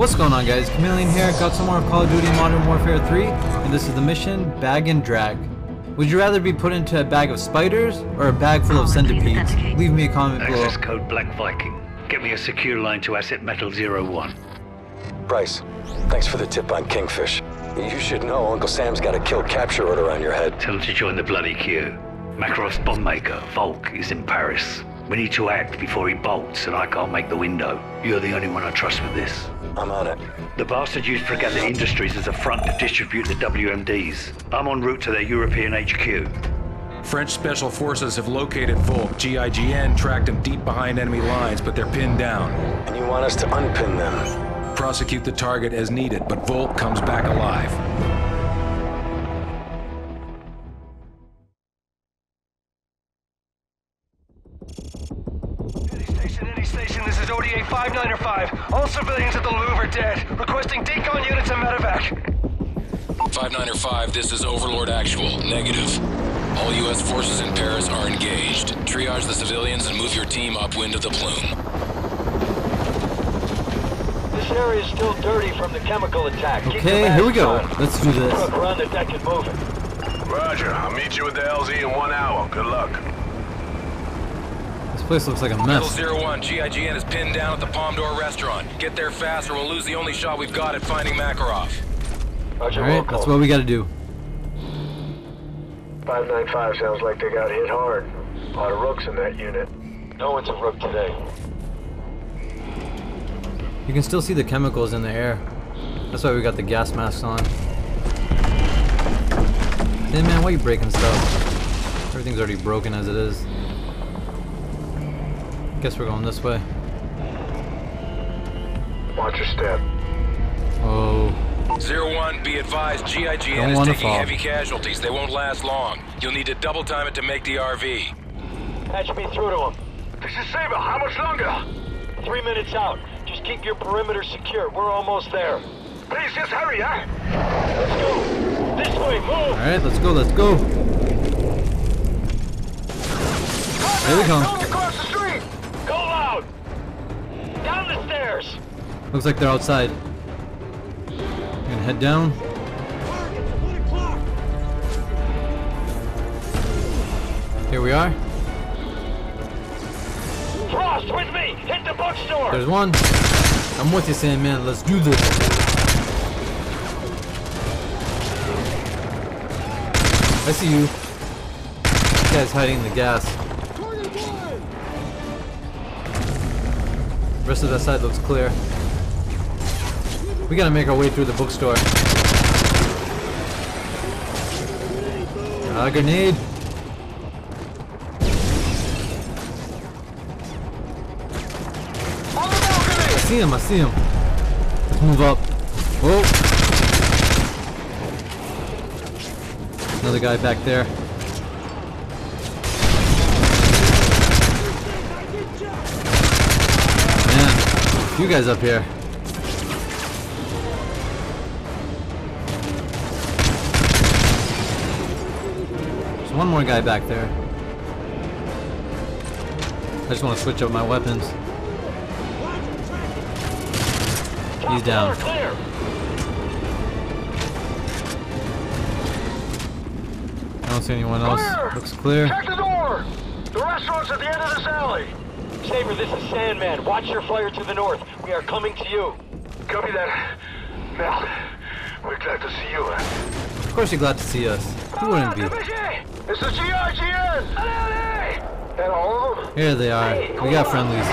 What's going on guys, Chameleon here, got some more of Call of Duty Modern Warfare 3, and this is the mission, Bag and Drag. Would you rather be put into a bag of spiders, or a bag full of centipedes? Leave me a comment below. Access code Black Viking. Get me a secure line to Asset Metal Zero One. Bryce, thanks for the tip on Kingfish. You should know Uncle Sam's got a kill capture order on your head. Tell him to join the bloody queue. Makarov's bomb maker, Volk, is in Paris. We need to act before he bolts, and I can't make the window. You're the only one I trust with this. I'm on it. The bastard used Forgotten Industries as a front to distribute the WMDs. I'm en route to their European HQ. French special forces have located Volk. GIGN tracked him deep behind enemy lines, but they're pinned down. And you want us to unpin them? Prosecute the target as needed, but Volk comes back alive. 595. All civilians at the Louvre are dead. Requesting decon units and medevac. 595, this is Overlord Actual. Negative. All U.S. forces in Paris are engaged. Triage the civilians and move your team upwind of the plume. This area is still dirty from the chemical attack. Okay, here we go. masks. Let's do this. Look, we're on the deck and moving. Roger, I'll meet you at the LZ in one hour. Good luck. This place looks like a mess. mess. Zero One, GIGN is pinned down at the Palm Door restaurant. Get there fast or we'll lose the only shot we've got at finding Makarov. Roger, roll Alright, that's what we gotta do. 595 sounds like they got hit hard. A lot of rooks in that unit. No one's a rook today. You can still see the chemicals in the air. That's why we got the gas masks on. Hey man, why you breaking stuff? Everything's already broken as it is. Guess we're going this way. Watch your step. Oh, Zero One, be advised, GIGN Don't is taking fall. heavy casualties. They won't last long. You'll need to double time it to make the RV. Patch me through to him. This is Saber. How much longer? Three minutes out. Just keep your perimeter secure. We're almost there. Please, just hurry, huh? Let's go. This way, move! alright, let's go, let's go. Here we come. The stairs! Looks like they're outside. I'm Gonna head down. Here we are. Frost, with me! Hit the bookstore! There's one. I'm with you, Sandman. Let's do this. I see you. This guy's hiding in the gas. Rest of that side looks clear. We gotta make our way through the bookstore. Ah, grenade. I see him, I see him. Let's move up. Whoa. Another guy back there. Man, few guys up here. There's one more guy back there. I just want to switch up my weapons. He's down. I don't see anyone else. Looks clear. Check the door. The restaurant's at the end of this alley. Saber, this is Sandman. Watch your flyer to the north. We are coming to you. Copy that. Mel, we're glad to see you. Eh? Of course you're glad to see us. Who wouldn't be? It's the GIGN. And all of them? Here they are. We got friendlies.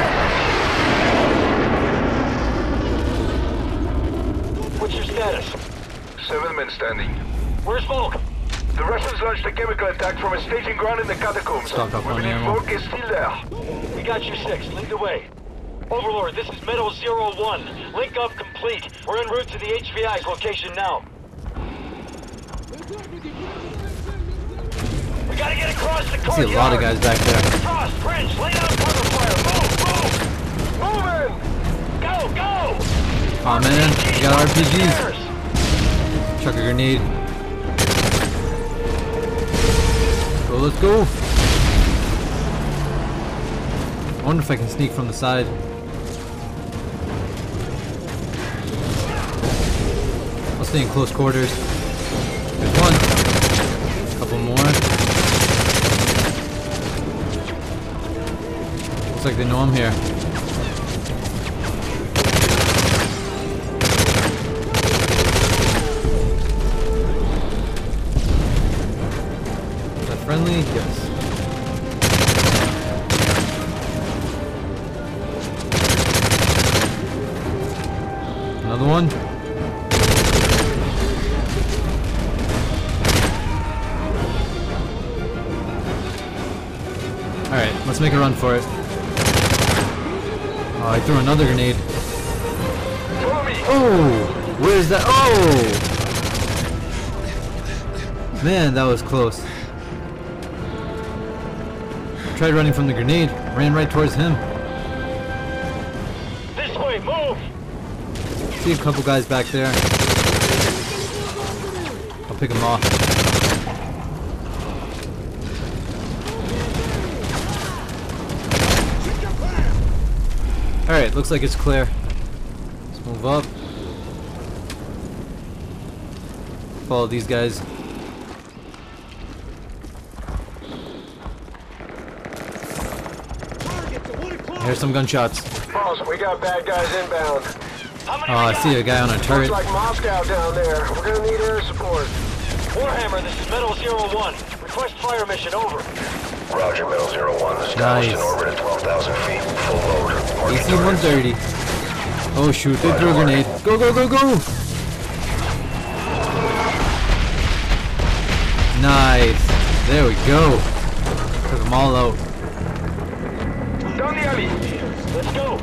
What's your status? Seven men standing. Where's Volk? The Russians launched a chemical attack from a staging ground in the catacombs. Stock up we on believe. Volk is still there. We got you six. Lead the way. Overlord, this is Metal Zero One. Link up complete. We're en route to the HVI's location now. We gotta get across the I courtyard. see a lot of guys back there. Frost, French, lay down cover fire. Move, move! Moving! Go, go! Aw man, we got RPGs. Chuck a grenade. Let's go. I wonder if I can sneak from the side. I'll stay in close quarters. There's one. A Couple more. Looks like they know I'm here. Friendly? Yes. Another one. Alright, let's make a run for it. Oh, I threw another grenade. Oh! Where's that? Oh! Man, that was close. Tried running from the grenade, ran right towards him. This way, move! See a couple guys back there. I'll pick them off. Alright, looks like it's clear. Let's move up. Follow these guys. Here's some gunshots. Boss, we got bad guys inbound. Oh, I see a guy on a turret. Looks like Moscow down there. We're gonna need air support. Warhammer, this is Metal Zero One. Request fire mission, over. Roger, Metal Zero One. Established Nice. in orbit at 12,000 feet. Full load. Marking AC targets. 130. Oh shoot, they threw a grenade. Go, go, go, go! Nice. There we go. Took them all out. Down the alley. Let's go.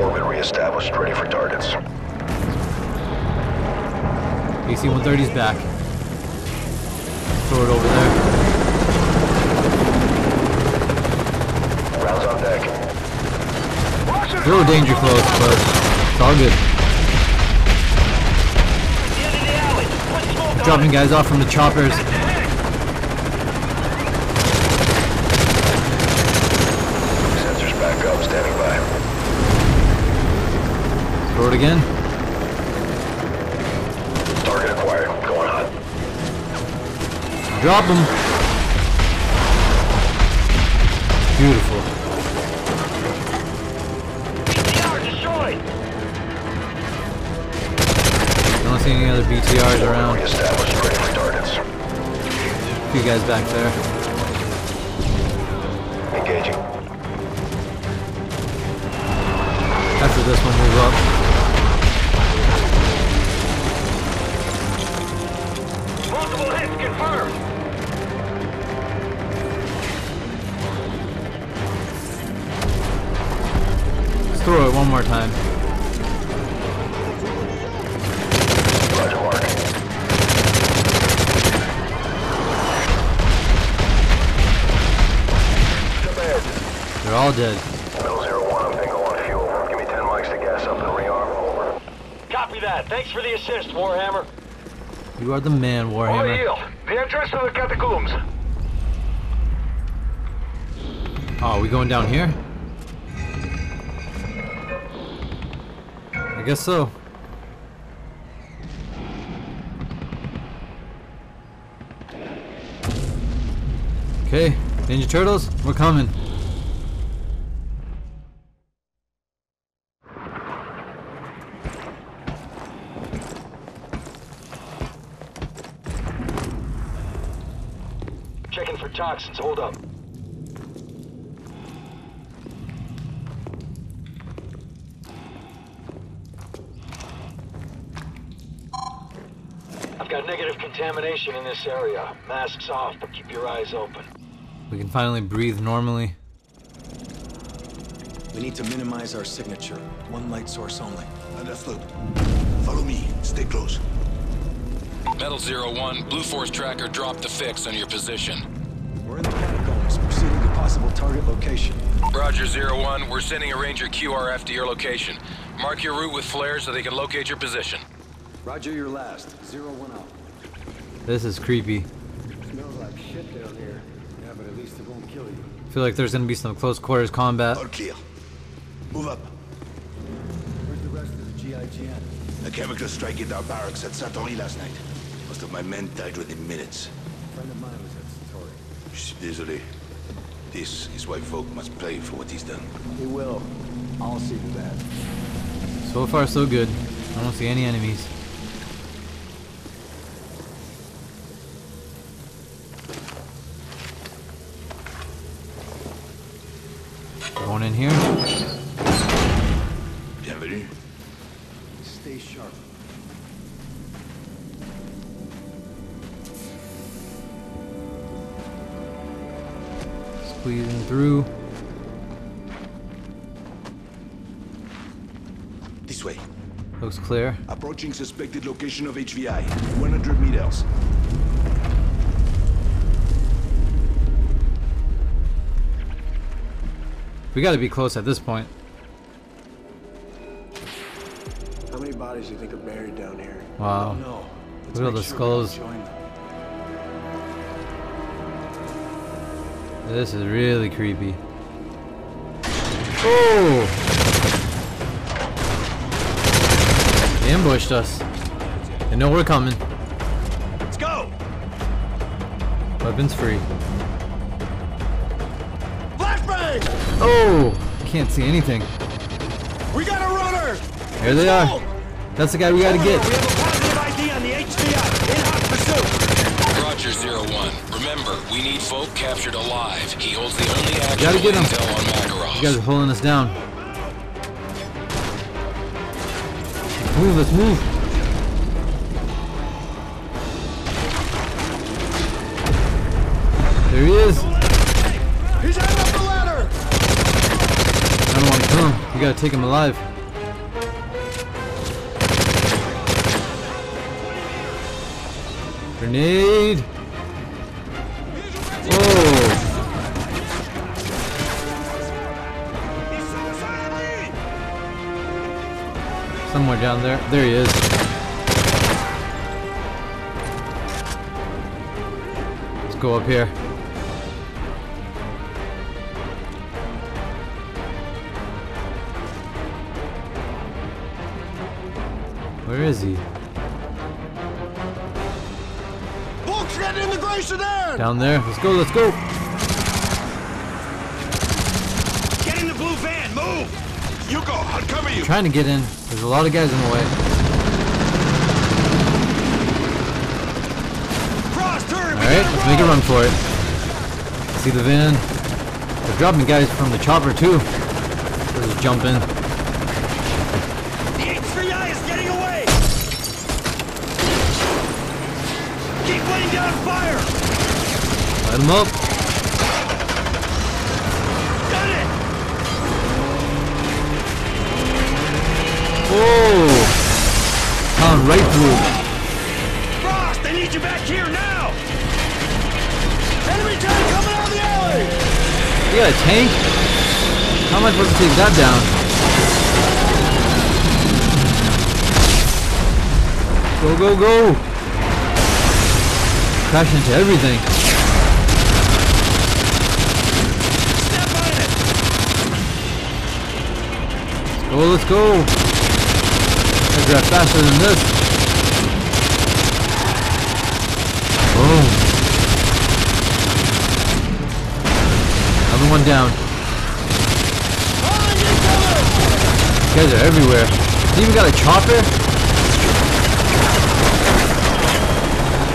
Orbit reestablished. Ready for targets. AC 130's back. Throw it over there. Rounds on deck. Throw danger close, but it's all good. The end of the alley. Put smoke on Dropping guys off from the choppers. Sensors back up. Standing by. Throw it again. Target acquired. Going hot. Drop them. Beautiful. BTR destroyed. Don't see any other BTRs around. Reestablished. Ready for targets. A few guys back there. One more time. They're all dead. Metal Zero One. I'm bingo on fuel. Give me 10 mics to gas up and rearm. Over. Copy that. Thanks for the assist, Warhammer. You are the man, Warhammer. yield. The entrance to the catacombs. Oh, we going down here? Guess so. Okay, Ninja Turtles, we're coming. Checking for toxins. Hold up. I've got negative contamination in this area. Masks off, but keep your eyes open. We can finally breathe normally. We need to minimize our signature. One light source only. Understood. Follow me. Stay close. Metal Zero One, Blue Force tracker dropped the fix on your position. We're in the catacombs, proceeding to possible target location. Roger Zero One, we're sending a Ranger QRF to your location. Mark your route with flares so they can locate your position. Roger your last. Zero one out. This is creepy. Smells like shit down here. Yeah, but at least it won't kill you. feel like there's gonna be some close quarters combat. All clear. Move up. Where's the rest of the GIGN? A chemical strike hit our barracks at Satory last night. Most of my men died within minutes. A friend of mine was at Satory. Je suis désolé. This is why Volk must pay for what he's done. He will. I'll see to that. So far, so good. I don't see any enemies. Squeezing through. This way. Looks clear. Approaching suspected location of HVI. 100 meters. We gotta be close at this point. How many bodies do you think are buried down here? Wow. No. Look at all the skulls. This is really creepy. Oh! They ambushed us. They know we're coming. Let's go! Weapons free. Flashbang! Oh! Can't see anything. We got a runner! Here they are. That's the guy we gotta get. We have a positive ID on the HVI. In hot pursuit. Roger, Zero One. Remember, we need Volk captured alive. He holds the only Gotta get him. intel on Makarov. You guys are pulling us down. Let's move, let's move. There he is. He's heading up the ladder! I don't want to kill him. We gotta take him alive. Grenade. Somewhere down there. There he is. Let's go up here. Where is he? Volk's getting in the gray sedan! Down there. Let's go, let's go. Get in the blue van, go, I'll cover you! Trying to get in. There's a lot of guys in the way. Frost, hurry! we Alright, let's make a run for it. See the van. They're dropping guys from the chopper too. Let's just jump in. The HVI is getting away! Keep laying down fire! Light them up. Right through. Frost, they need you back here now! Enemy tank coming out of the alley! You got a tank? How am I supposed to take that down? Go, go, go! Crash into everything. Step on it! Let's go, let's go! I drive faster than this. Another one down. These guys are everywhere. They even got a chopper?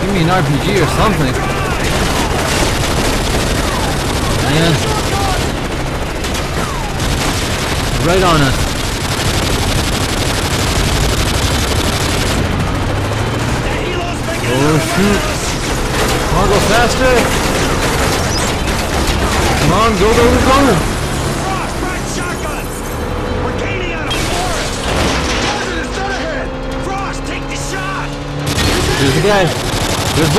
Give me an RPG or something. Man. Right on us. Oh shoot. On, go faster. Come on, go, go, go. Frost, right shotgun! We're gaining on a forest! Hazardous dead ahead! Frost, take the shot! Guy. There's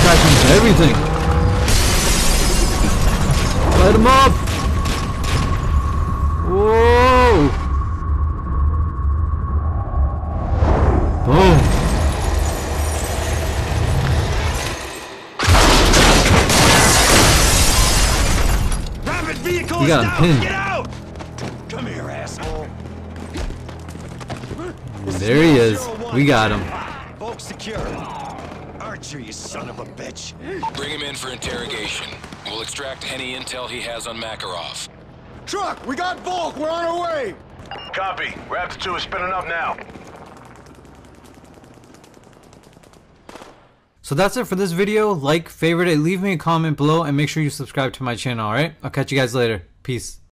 crash into everything. Light him up. Whoa. You is got him down! pinned. Get out! Come here, asshole. There he is. We got him. Volk secure. Archer, you son of a bitch. Bring him in for interrogation. We'll extract any intel he has on Makarov. Truck, we got Volk. We're on our way. Copy. Raptor 2 is spinning up now. So that's it for this video. Like, favorite it, leave me a comment below, and make sure you subscribe to my channel, alright? I'll catch you guys later. Peace.